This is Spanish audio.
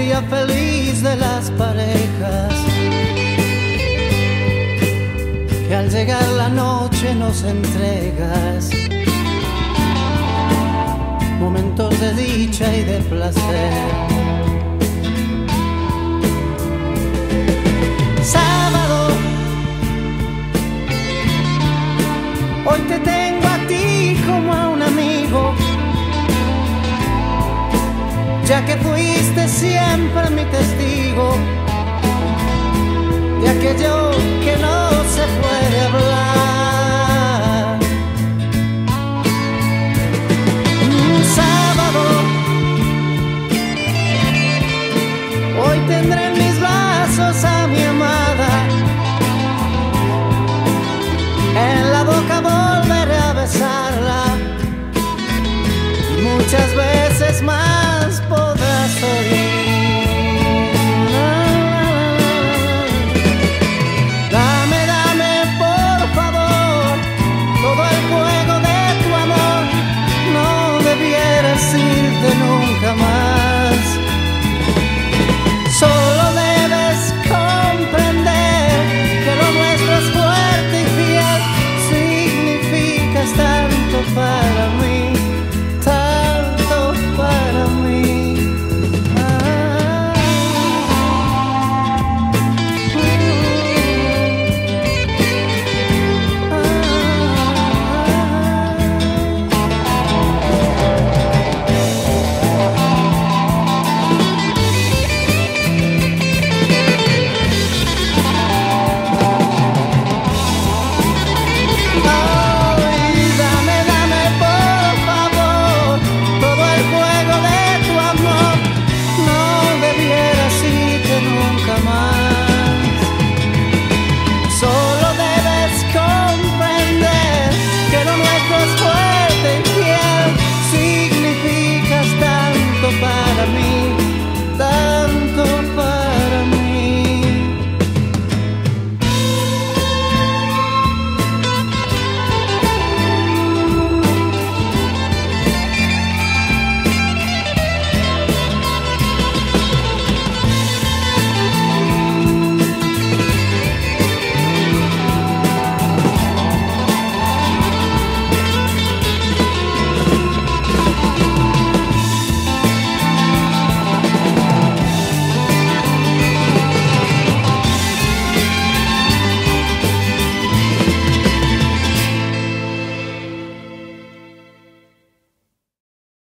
día feliz de las parejas. Que al llegar la noche nos entregas momentos de dicha y de placer. siempre mi testigo de aquello que no se puede hablar. Un sábado, hoy tendré